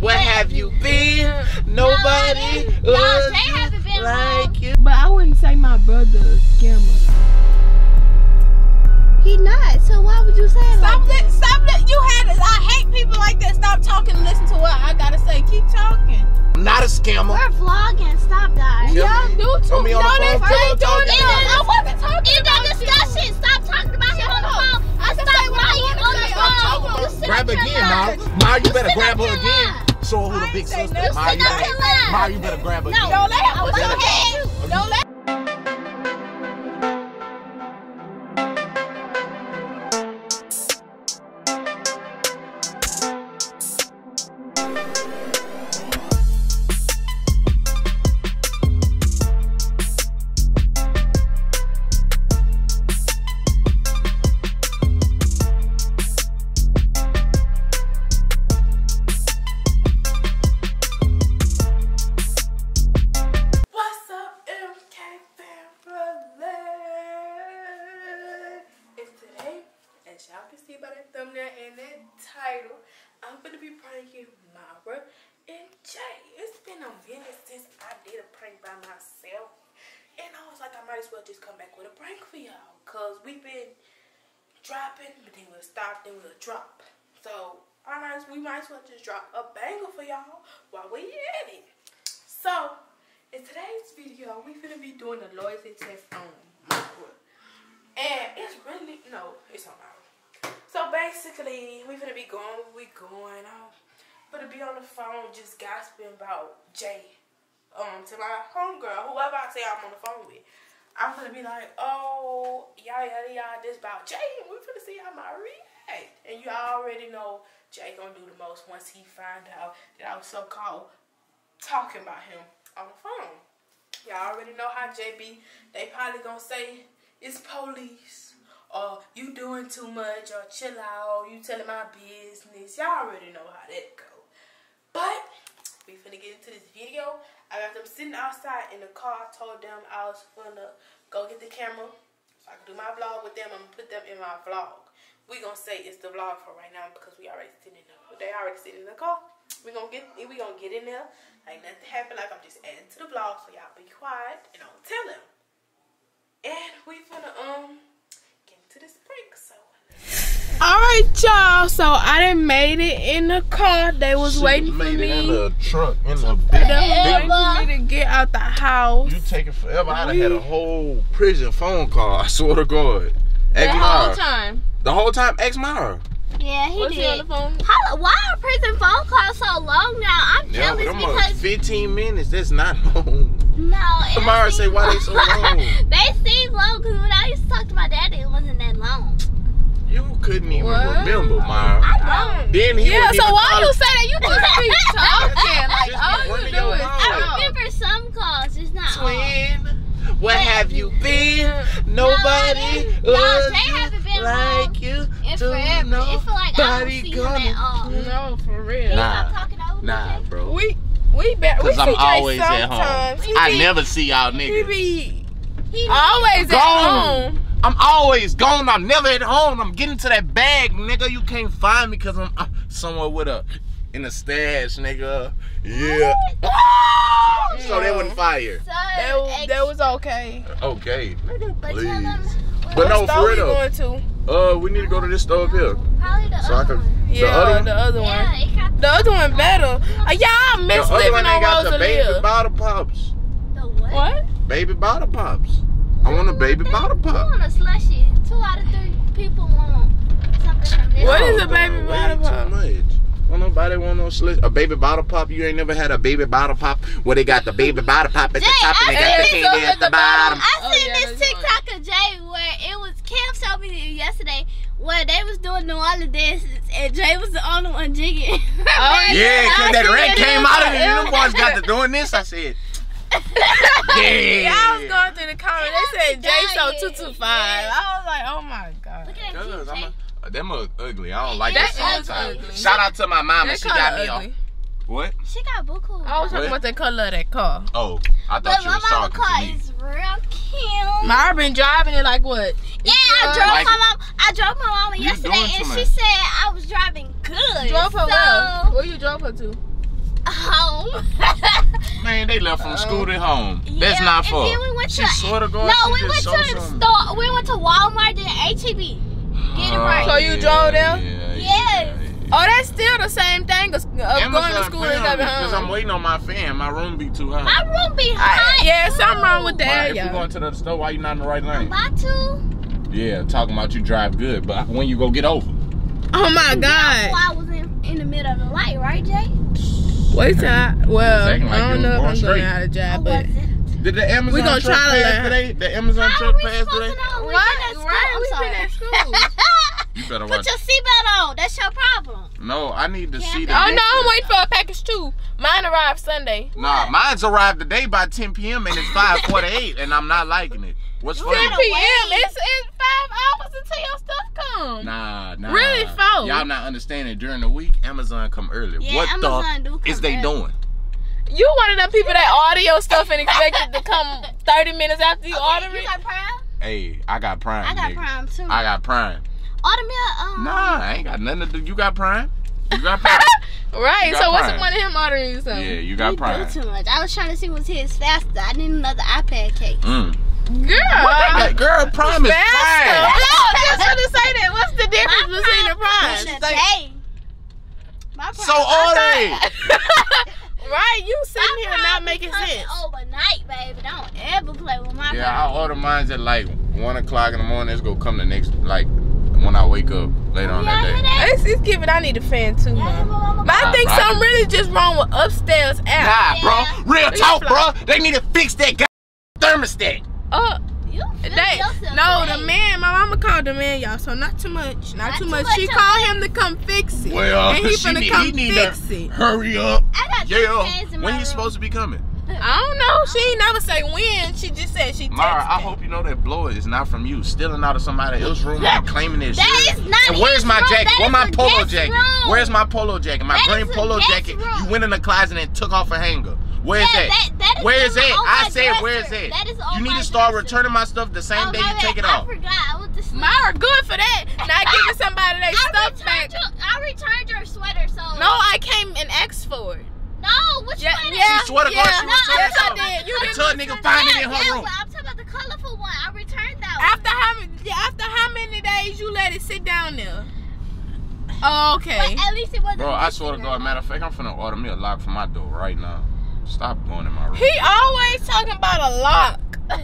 Where have you been? Nobody No, loves Jay you been like you. But I wouldn't say my brother a scammer. He not. So why would you say it Stop like it! Stop it! You had it. I hate people like that. Stop talking and listen to what I gotta say. Keep talking. I'm not a scammer. We're vlogging. Stop, guys. Yeah. Y'all do too. Tell me on the no, phone, that's tell they her doing talking it. I wasn't talking In about the discussion, stop talking about him on the phone. I can say what I lying wanna on the say. I'm phone. talking You about- sit Grab again, Ma. lying. Ma, you better grab her again. lying. Show her who the big sister. nothing. Ma, you better. Ma, you better grab her No, again. don't let him. I Don't let hear y'all. Cause we've been dropping, but then we'll stop, then we'll drop. So I might we might as well just drop a banger for y'all while we at it. So in today's video, we finna be doing a loyalty test on. And it's really, no, it's on. So basically, we finna be going we going. I'm finna be on the phone just gossiping about Jay. Um, to my homegirl, whoever I say I'm on the phone with. I'm gonna be like, oh, yada yada yada, this about Jay, and we gonna see how Mirah react. And you already know Jay gonna do the most once he find out that I was so called talking about him on the phone. Y'all already know how JB, they probably gonna say it's police or you doing too much or chill out, you telling my business. Y'all already know how that go. But we finna get into this video. I got them sitting outside in the car. I told them I was finna go get the camera so I can do my vlog with them. I'm gonna put them in my vlog. We gonna say it's the vlog for right now because we already sitting in the they already sitting in the car. We gonna get we gonna get in there like nothing happened. Like I'm just adding to the vlog so y'all be quiet and don't tell them. And we finna um get into this break. So all right, y'all. So I didn't made it in the car. They was She waiting for made it in the truck, in the big, They big waiting for me to get out the house. You taking forever. I'd have had a whole prison phone call. I swear to God. the Ex whole Mirah. time. The whole time, ex Mirah. Yeah, he Was did. he on the phone? How, why are prison phone calls so long now? I'm Yeah, but jealous them because 15 minutes. That's not long. no. it Tamara say, why they so long? they seem long because when I used to talk to my daddy, it wasn't that long. You couldn't even What? remember, Mirah. I don't. Then he Yeah, so why call you say that? You just be talking. Like, Just be all you do is mouth. I remember some calls, just not all. Twin, where have you been? Nobody No, loves Jay you been like you It's do. forever. It feel like I don't Nobody see gonna- at all. No, for real. Nah. talking Nah, Jay? bro. We we be, Cause see I'm Jay always at home. He I never see y'all niggas. He be He always at home. I'm always gone. I'm never at home. I'm getting to that bag, nigga. You can't find me because I'm uh, somewhere with a in a stash, nigga. Yeah. so they wouldn't fire. So, That was, that was okay. Okay. Nigga, but please. tell But no, What for we real. Uh, we need to go to this store up here. Probably the So I other could. one. The other one. the other Yeah, one. it got The other one better. Uh, yeah, I miss other living one on ain't got the baby bottle pops. the what? What? Baby bottle pops. I want a baby bottle Who I want a slushy? Two out of three people want something from this. What is Oh, a baby way bottle too pop? much. Don't nobody want no slick. A baby bottle pop? You ain't never had a baby bottle pop where they got the baby bottle pop at the top and they got the seen candy at at the the bottom. bottom. I Oh, seen yeah, this that's TikTok of Jay where it was Kam showed me yesterday where they was doing New Orleans dances and Jay was the only one jigging. Oh, Yeah, cause that I red came out of it. and Them boys got to doing this. I said, Yeah, I was going through the comments. They said be J so two two five. I was like, oh my god. Look at that Cause cute I'm Jay. a, uh, them are ugly. I don't like That that is sometimes. ugly. Shout out to my mama. That She got me ugly. on. What? She got buku. I was talking about the color of that car. Oh, I But thought you my was mama talking car to me. is real cute. Mirah been driving it like what? Yeah, I drove Like- my mom. I drove my mama You yesterday, and she much. said I was driving good. Drove her so, where? Where you drove her to? home. Man, they left from school to home. That's not and far. then we went she to- swear to God, no, she we went to showed the store. We went to Walmart and HEB. Get it Oh, right. So you drove there? Yeah, Yes. Oh, that's still the same thing as uh, of going to school and coming home. Because I'm waiting on my fan. My room be too hot. My room be I- hot. yeah, too. something wrong with Why, that, if you yeah. going to the store, why you not in the right I'm lane? about to. Yeah, talking about you drive good, but when you go get over? Oh my Well, God. I was in, in the middle of the light, right, Jay? Wait till I, well, Acting like I don't know if I'm straight. going out of I job, but. Did the Amazon We gonna truck try to pass learn. today? The Amazon How truck are we pass supposed today? to know? We've been at school. right, I'm we've sorry. been at school. You better watch. Put your seatbelt on. That's your problem. No, I need to Can't see be- the. Oh no. I'm waiting for a package too. Mine arrived Sunday. Nah, mine's arrived today by 10 p.m. and it's 5:48, and I'm not liking it. What's You funny? 10 p.m. It's, it's five hours until your stuff comes. Nah, nah. Really, folks? Y'all not understanding. During the week, Amazon come early. Yeah, what Amazon do the come is they early. doing? You one of them people that audio stuff and expect it to come 30 minutes after you order you it. got Prime? Hey, I got Prime. I got nigga. Prime too. I got Prime. Order me a um. Nah, I ain't got nothing to do. You got Prime? You got Prime? Right, got so what's Prime. the point of him ordering you something? yeah, you You got Prime. do too much. I was trying to see what's his faster. I need another iPad case. Mm. Girl. Hey, girl, Prime is Faster. Prime. No, just gonna say that. What's the difference My between the Prime primes? is She's like- My Prime. So order it. right, you My sitting here not making sense. Overnight, baby. Don't ever play with my Yeah, I Prime. order mine at like one o'clock in the morning. It's gonna come the next like when I wake up later on Yeah, I that hear day. It's, it's giving. I need a fan too, Yeah, man. But I think right. something really just wrong with upstairs app. Nah, Yeah. bro. Real talk, bro. They need to fix that goddamn thermostat. Uh, You feel they, no, today. the man, my mama called the man, y'all. So not too much, not, Not too too much. much She called him to come fix it, Well, and he she finna need, come he need fix to it. hurry up. I got Yeah. fans When my he's supposed to be coming? I don't know. She ain't never say when. She just said she texted. Mara, I hope you know that blower is not from you. Stealing out of somebody else's room and claiming it. That is not And where's my room. jacket? That Where is my polo jacket? room. Where's my polo jacket? My That green polo jacket. room. You went in the closet and took off a hanger. Where's Yeah, that? That- that is Where's in my- that? on I said, dresser. where's that? That is on you need to start dresser. returning my stuff the same Oh, day you bad. take it I off. forgot. I was just Mirah, good for that. Not giving somebody their stuff back. your, I returned your sweater, so. No, I came and asked for it. No, which Yeah, sweater? yeah, She swear to God, yeah. she returned yes, it. I did. You Until a didn't. nigga find it in yeah, her yeah, room. I'm talking about the colorful one. I returned that After one. how many? After how many days you let it sit down there? Oh, okay. But at least it wasn't. Bro, I swear to God, matter of fact, I'm finna order me a lock for my door right now. Stop going in my room. He always talking about a lock.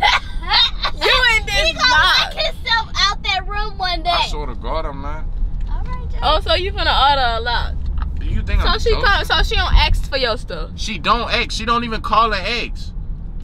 You in this He gonna lock. lock himself out that room one day. I swear to God, I'm not. All right, Jay. Oh, so you finna order a lock? Do you think So I'm she joking? come. So she don't ask for your stuff. She don't ask. She don't even call her eggs.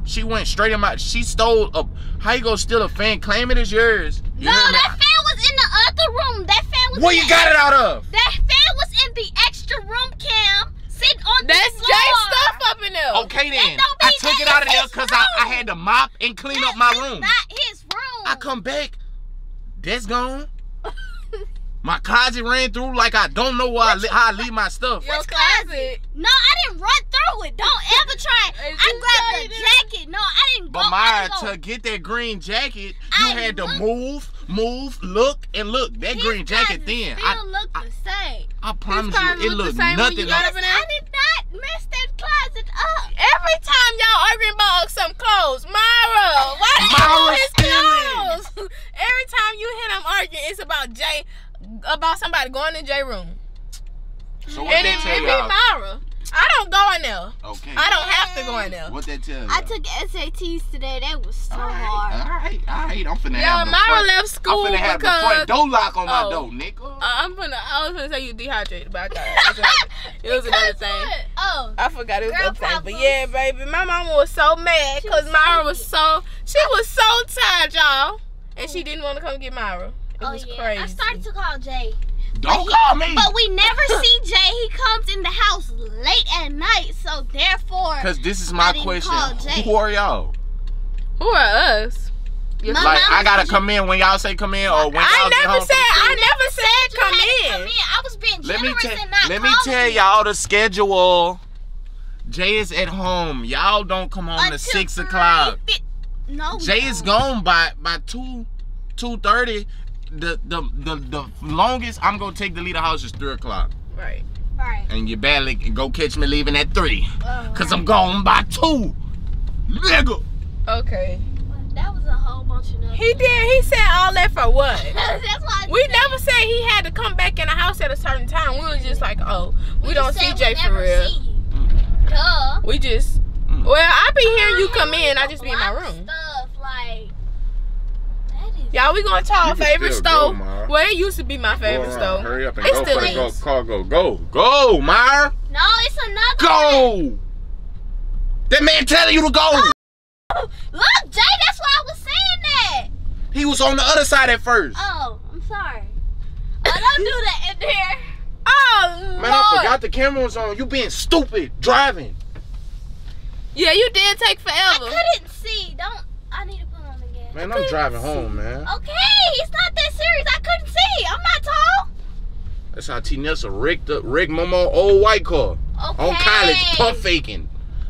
She went straight in my. She stole a. How you gonna steal a fan? Claim it as yours. You no, hear me? that fan was in the other room. That fan was. Where you got it out of? That fan was in the extra room, Kam. Sitting on That's the Jay floor. stuff up in there. Okay then. I took it out of there because I, I had to mop and clean That up my is room. Not his room. I come back. That's gone. My closet ran through like I don't know where I li- how I leave my stuff. Your Which closet. No, I didn't run through it. Don't ever try. Is I grabbed the jacket. No, I didn't go. But I Maya, to get that green jacket, you I had to looked- move, move, look, and look. That His green jacket closet thin. Still I, look I, the same. I promise closet you, it look looked nothing you like got up in I did not mess that closet up. Every time y'all arguing about some clothes, Mirah, why do you Mirah want his stealing. clothes? Every time you hear them arguing, it's about Jay, about somebody going in Jay room. So what And they it, tell it be y'all? Mirah. I don't go in there. Okay. I don't have to go in there. What they tell you? I took SATs today. That was so All hard. right, all right, all right. I'm finna Yo, have Mirah front, left I'm finna have the front door lock on my Oh. door, nigga. Uh, I'm gonna. I was gonna say you dehydrated, but I got it. It was another Because thing. what? Oh, I forgot it was Girl another thing. But yeah, baby, my mama was so mad because Mirah was so she was so tired, y'all, and she didn't want to come get Mirah. It oh was yeah. crazy. I started to call Jay. Don't he- call me. But we never see Jay. He comes in the house late at night, so therefore, Cause this is my question. Who are y'all? Who are us? My Like I gotta said come in when y'all say come in, or when y'all I get never home said. from school? I never said you come in. Come in. I was being Let me generous tell and not let me tell you. y'all the schedule. Jay is at home. Y'all don't come home to Until six o'clock. 3:50. No, we Jay is gone by by two two thirty. The, the the the longest I'm gonna take to leave the house is three o'clock. Right. Right. and you badly go catch me leaving at three. Oh, Cause I'm gone by two. Nigga. Okay. That was a whole bunch of nothing. He did. He said all that for what? That's why We said- never said he had to come back in the house at a certain time. We was just like, oh, we, don't see Jay we for real. see you. Duh. We just, Mm. well, I be hearing you come in. I just be in my room. Stuff like that is. Y'all, we gonna talk favorite still go, well, it used to be my favorite Go around, stove. Hurry up and It's go still for the go, is. car. Go, go, go, Mirah. No, it's another. one. Go. That man telling you to go. Oh, look, Jay. That's why I was saying that. He was on the other side at first. Oh, I'm sorry. Oh, don't do that in there. Oh, Man, I forgot the camera was on. You being stupid driving. Yeah, you did take forever. I couldn't see. Don't. I need to put on the gas. Man, I'm driving home, man. Okay, it's not that serious. I couldn't see. I'm not tall. That's how T Nessa rigged up, rigged Momo old white car Okay. on college, pump faking,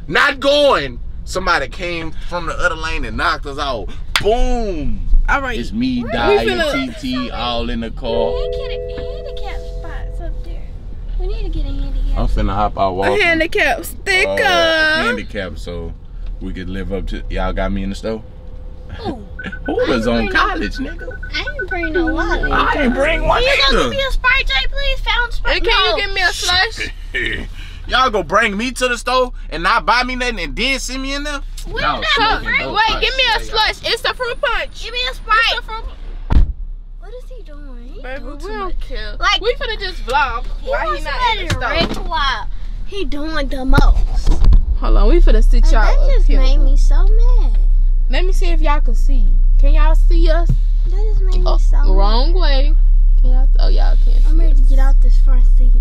not going. Somebody came from the other lane and knocked us out. Boom! All right. It's me, We Die, finna- and TT, all in the We car. need to get a handicap spots up there. We need to get a handicap. I'm finna hop out A walking. handicap sticker. uh, handicap so we could live up to. Y'all got me in the stove. Ooh, Who was on bring college, nigga? I didn't bring no water. I ain't bring one Can you go give me a Sprite, Jay, please? Found Sprite. and can no. you give me a slush? Y'all go bring me to the store and not buy me nothing and then send me in there? We Y'all don't So, have a smoking Sprite. dope. wait, I give me a swear slush. It's a fruit punch. Give me a It's Sprite. a fruit What is he doing? He Baby, doing we too don't much. care. Like- we finna just vlog He while he wants not in to the rate stove. while he doing the most. Hold on, we finna sit And y'all that up just here. made me so mad. Let me see if y'all can see. Can y'all see us? That just made me Oh, so wrong mad. way. Can y'all? Oh, y'all can't. See. I'm ready to get out this front seat.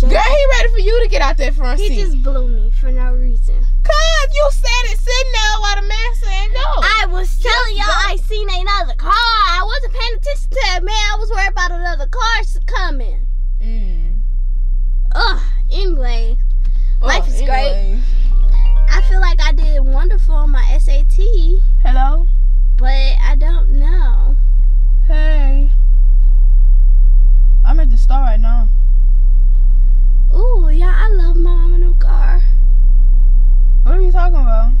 Girl, he ready for you to get out that front he seat. He just blew me for no reason. Cause you said it sitting there while the man said no. I was telling y'all I seen another car. I wasn't paying attention to that man. I was worried about another car coming. Mm. Ugh. Anyway, Life Oh, is great. I feel like I did wonderful on my SAT, Hello. but I don't know. Hey. I'm at the store right now. Ooh, yeah, I love my mama new car. What are you talking about?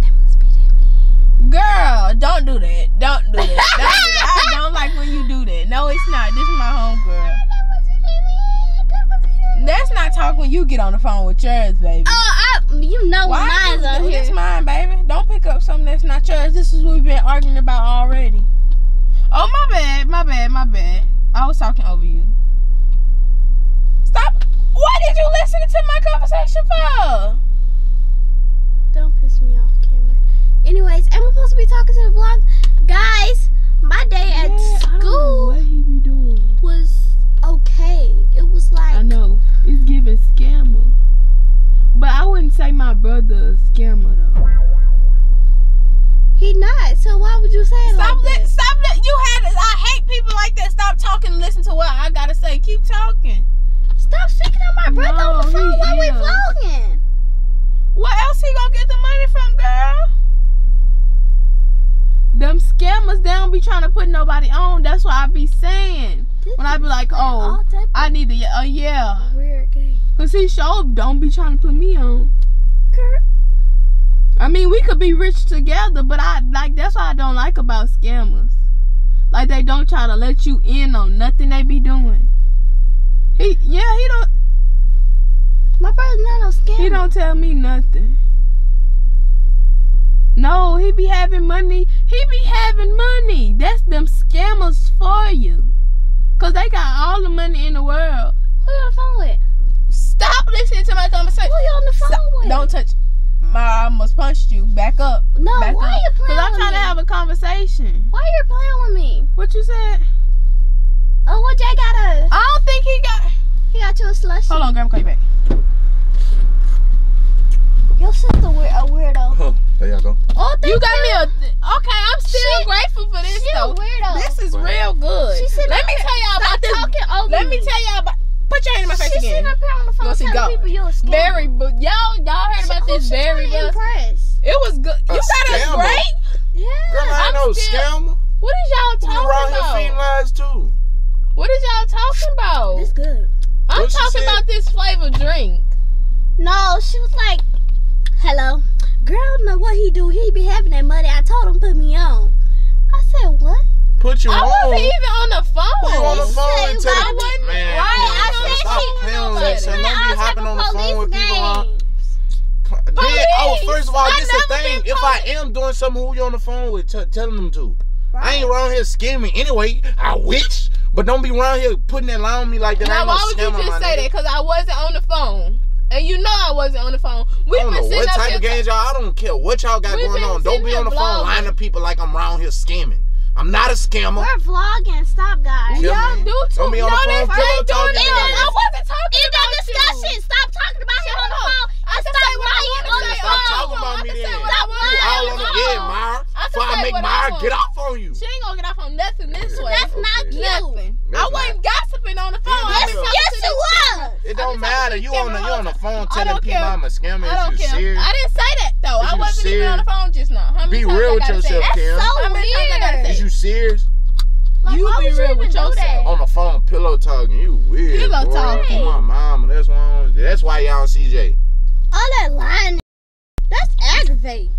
That must be that Girl, don't do that. Don't do that. Don't do that. Talk when you get on the phone with yours, baby. Oh, I, you know Why mine's on here. this mine, baby? Don't pick up something that's not yours. This is what we've been arguing about already. Oh, my bad, my bad, my bad. I was talking over you. Stop. What did you listen to my conversation for? Don't piss me off, camera. Anyways, am I supposed to be talking to the vlog? Guys, my day at school would you say it Stop like li- that? stop li- you had it. I hate people like that. Stop talking and listen to what I gotta say. Keep talking. Stop speaking on my brother on the phone he while we vlogging. What else he gonna get the money from, girl? Them scammers, they don't be trying to put nobody on. That's what I be saying. This When I be like, oh, I need to, oh yeah. weird game. Cause he sure don't be trying to put me on. Girl, I mean, we could be rich together, but I like that's what I don't like about scammers. Like they don't try to let you in on nothing they be doing. He, yeah, he don't, my brother's not no scammer. he don't tell me nothing. No, he be having money. He be having money. That's them scammers for you. Cause they got all the money in the world. Who you on the phone with? Stop listening to my conversation. Who you on the phone Stop. with? Don't touch. My, I almost punched you. Back up. No, Back why up. are you playing Cause I'm trying me? to have a conversation. Why you playing with me? What you said? Oh, what Jay got a? I don't think he got. He got you a slushie. Hold on, grandma, call you back. Your sister weird, a weirdo. Huh. There y'all go. Oh, thank You got me a. Okay, I'm still She- grateful for this She a though. weirdo. This is Wow. real good. She sitting Let me tell y'all about this. talking over Let me me. tell y'all about. Put your hand in my face She's again. sitting up here on the phone Go see, telling go. people you a scammer. Very, but y'all, y'all heard She- about who this she very good. It was good. First of all, I this the thing. If I am doing something, who you on the phone with? T- telling them to. Right. I ain't around here scamming anyway. I wish, but don't be around here putting that line on me like that. Now, why would you just say that? Because I wasn't on the phone. And you know I wasn't on the phone. We've I don't been know what type of games y'all. I don't care what y'all got going on. Don't be on the phone lying to people like I'm around here scamming. I'm not a scammer. We're vlogging. Stop, guys. Y'all do too. Don't be on no, the phone. They, they do it. I wasn't talking it about discussion. Stop talking about Shut him on the phone. I stop lying on the phone. Stop talking about me then. Stop all on the head, Mirah. Before I make Mirah get off on you. She ain't gonna get off on nothing this way. That's not you. I wasn't gossiping on the phone. Yes, yes, you was. It don't matter. You on the you on the phone telling people I'm a scammer. I don't care. I didn't say that though. I wasn't even on the phone just now. How many Be real with yourself, Kim. That's so weird. Is you serious? Like, you be real with yourself. On the phone, pillow talking, you weird. Pillow boy. talking. Come my mama. That's why. That's why y'all CJ. All that lying, that's aggravating.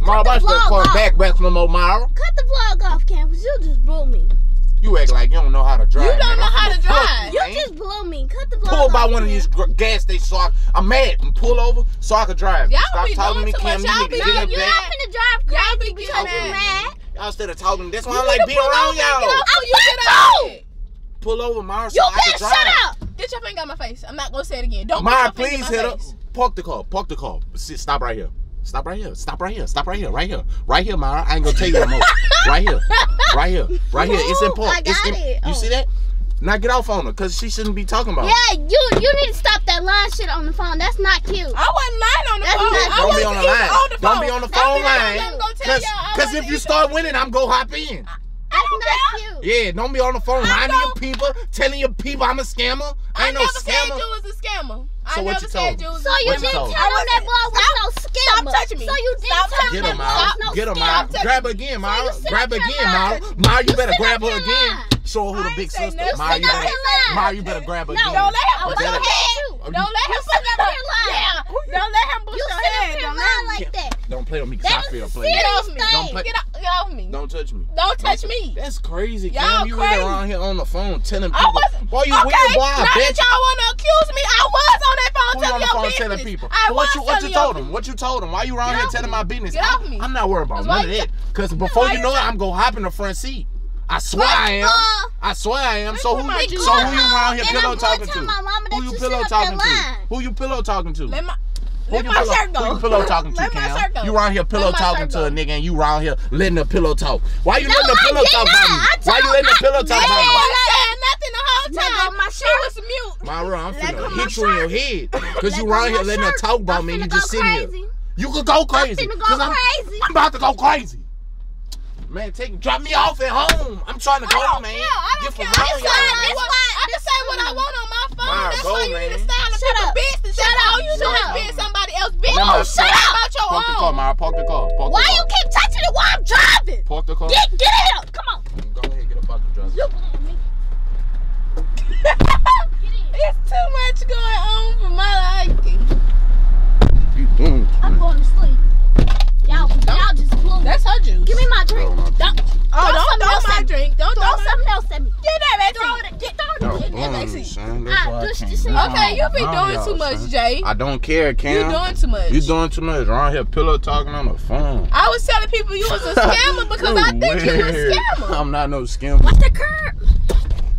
Mara, why you still calling back wrestling no Mara? Cut the vlog off, campus. You just blew me. You act like you don't know how to drive. You don't man. know how to drive. You, man. just blew me. Cut the vlog Pull by off, one of these gas stations so I, am mad and pull over so I can drive. Y'all Stop be talking to me, Kim. You need to get up You're not finna drive crazy be because mad. you mad. Y'all instead of talking, that's why I like being around y'all. I'm you Pull over, Mara, so you I can drive. shut up. Get your finger on my face. I'm not gonna say it again. Don't Mara, please hit up park the car. Park the car. Sit, stop right here. Stop right here. Stop right here. Stop right here. Right here. Right here, Mirah. I ain't gonna tell you no more. right here. Right here. Right here. It's important. it's in, it. You oh. see that? Now get off on her, cause she shouldn't be talking about. Yeah, you you need to stop that lying shit on the phone. That's not cute. I wasn't lying on the That's phone. Don't be on the line. Don't be on the phone line. Cause, cause if you start winning, I'm gonna hop in. I, don't yeah, don't be on the phone lying to your people, telling your people I'm a scammer. I, I ain't no scammer. you was a scammer. So what you told him? So you, didn't tell him that boy was no scammer. Stop touching me. So you didn't tell him that boy was no Get him out. Grab again, Ma. Grab again, Ma. Ma, you better grab her again show her who the big sister. Ma, you better, Ma, you better grab her. Again. don't let him push your head. Don't let him push your head. Don't let him push your head. Don't let him like that. Don't play on me. Cause I feel played. Get off me. Don't play. Get, o- get off me. Don't touch me. Don't touch me. That's crazy, Kam. You crazy. around here on the phone telling people. I was, boy, you okay, weird, boy. I now bet y'all want to accuse me, I was on that phone, telling, on your phone telling people. I what was you, what you told them? What you told them? Why you around here telling me. my business? Get off me. I'm not worried about none of that. Because before you know it, I'm going to hop in the front seat. I swear I am. I swear I am. So who, so who you around here pillow talking to? Who you pillow talking to? Who you pillow talking to? Let you, my pillow, shirt go. you pillow talking to, Let Kam? You around here pillow talking to a nigga and you around here letting the pillow talk. Why you no, letting the pillow talk about me? Why you letting the pillow talk about me? I nothing the whole time. My shirt was mute. Mirah, I'm finna hit you in your head. Because you around here letting her talk about me and you just sitting here. You could go crazy. I'm, go I'm. I'm about to go crazy. Man, take drop me off at home. I'm trying to go, man. Don't care. Home, this say what I want on my phone. My That's goal, why you need to sign a shut up. business. Shut shut up. all you shut doing up. is being somebody else's business. Shut up. about your park own. the car, Mara. Park the car. Park why the car. you keep touching it while I'm driving? Park the car. Get, get it up. Come on. Go ahead and get up out the driver. You... it's too much going on. Okay, you've been doing too much, son. Jay. I don't care, Kam. You doing too much. You doing too much. Around here, pillow talking on the phone. I was telling people you was a scammer because I think way. you a scammer. I'm not no scammer. What's the curb?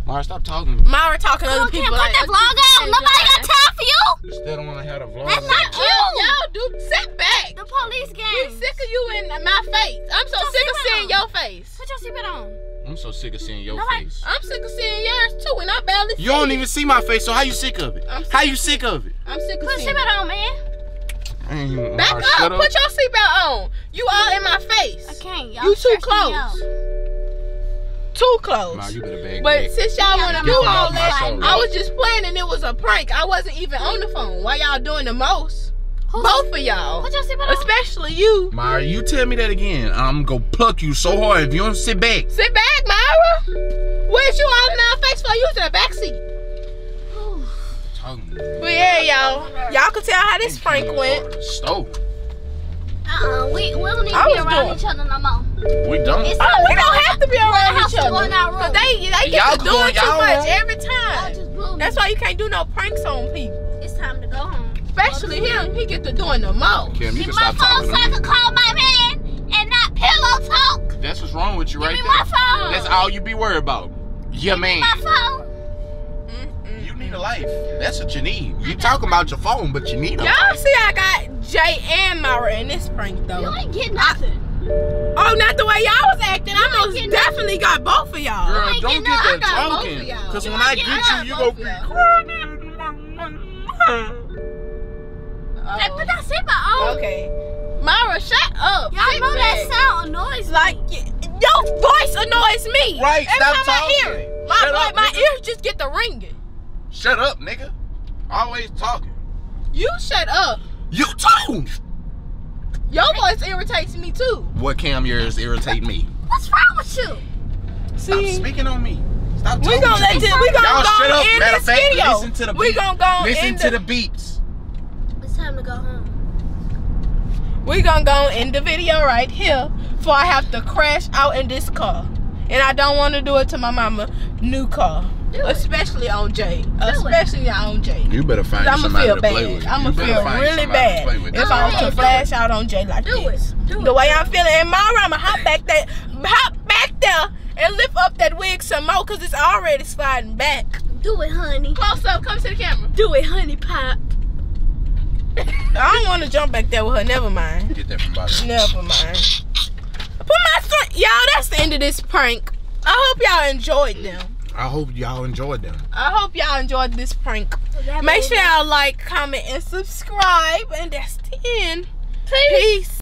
Mara, stop talking. Mara talking to other people. Put like, that vlog out. Nobody got time for you. Still don't want to have a vlog. That's not you. Oh, y'all do sit back. The police gang. We sick of you in my face. I'm so sick of seeing your face. Put your seatbelt on. I'm so sick of seeing your Nobody. face. I'm sick of seeing your. You don't even see my face, so how you sick of it? Sick. How you sick of it? I'm sick of it. Put your seatbelt on, man. Back up. up. Put your seatbelt on. You all in my face. I can't. Y'all you too close. Too close. Nah, you better but since y'all want to do all that, I was just playing and it was a prank. I wasn't even on the phone. Why y'all doing the most? Who's Both of y'all. Especially you. Mirah, you tell me that again. I'm going to pluck you so hard if you don't sit back. Sit back, Mirah. Where's you all in our um, uh, face for using a back seat? But yeah, y'all. Y'all can tell how this prank went. Stove. Uh-uh, we, we don't need to be around doing- each other no more. We done. It's Oh, we don't have to be around each other. in our. Cause they, they Y'all get to doing too much room. every time. just blew me. That's why you can't do no pranks on people. It's time to go home. Especially him. He get to doing the most. Kim, you Give can my stop phone talking so I can call my man and not pillow talk. That's what's wrong with you Give right me there. my phone. That's all you be worried about. Yeah, Give me man. my phone. You need a life. That's what you need. You talking about your phone, but you need a Y'all life. see I got Jay and Mirah in this prank though. You though. ain't get nothing. Oh, not the way y'all was acting. I ain't most getting definitely got both of y'all. Girl, ain't don't getting get no- I that got talking. y'all. Cause You when I getting get no- you, you both go of be y'all. Hey, but I said my own. Oh, okay. Myra, shut up. Y'all Sit know that sound annoys Like me. Y- your voice annoys me. Right, Every stop time I hear talking. it, my Shut voice, up, my nigga. ears just get the ringing. Shut up, nigga. Always talking. You shut up. You too. Your voice irritates me too. What cam yours irritate me? What's wrong with you? Stop See, speaking on me. Stop we talking gonna let me. this. We gonna Y'all go shut up. in Matter this of fact, video. listen to the we beat. gonna go Listen to the, the beeps. It's time to go home. We gonna go in the video right here before I have to crash out in this car, and I don't want to do it to my mama new car, Do it. especially on Jay, it. especially on Jay. You better find I'ma somebody feel to play with. bad. I'ma feel really bad if Go I was ahead, to do flash out on Jay like Do this. it. Do The it. way I'm feeling, and my I'ma hop back there, hop back there, and lift up that wig some more, cause it's already sliding back. Do it, honey. Close up, come to the camera. Do it, honey pop. I don't want to jump back there with her. Never mind. Get that from bottom. Never mind. Put my string. Y'all, that's the end of this prank. I hope y'all enjoyed them. I hope y'all enjoyed them. I hope y'all enjoyed this prank. Make sure y'all like, comment, and subscribe. And that's the end. Peace.